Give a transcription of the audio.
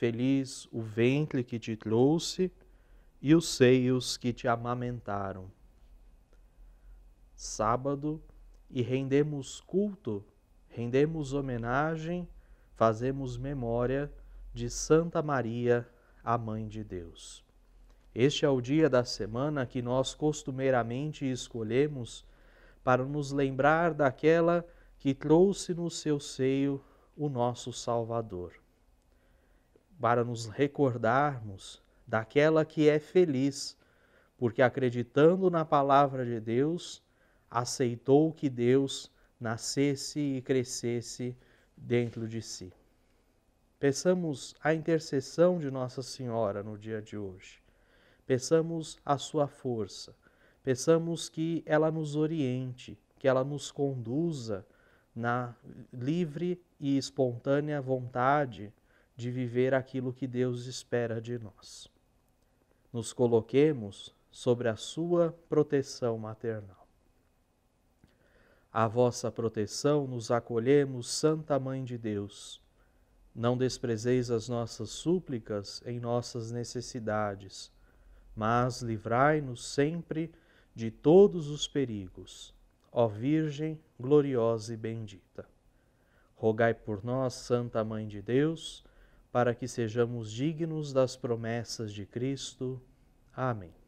feliz o ventre que te trouxe e os seios que te amamentaram. Sábado, e rendemos culto, rendemos homenagem, fazemos memória de Santa Maria, a Mãe de Deus. Este é o dia da semana que nós costumeiramente escolhemos para nos lembrar daquela que trouxe no seu seio o nosso Salvador. Para nos recordarmos daquela que é feliz, porque acreditando na palavra de Deus, aceitou que Deus nascesse e crescesse dentro de si. Peçamos a intercessão de Nossa Senhora no dia de hoje. Peçamos a sua força. Peçamos que ela nos oriente, que ela nos conduza na livre e espontânea vontade de viver aquilo que Deus espera de nós. Nos coloquemos sobre a sua proteção maternal. A vossa proteção nos acolhemos, Santa Mãe de Deus. Não desprezeis as nossas súplicas em nossas necessidades, mas livrai-nos sempre de todos os perigos. Ó Virgem gloriosa e bendita. Rogai por nós, Santa Mãe de Deus, para que sejamos dignos das promessas de Cristo. Amém.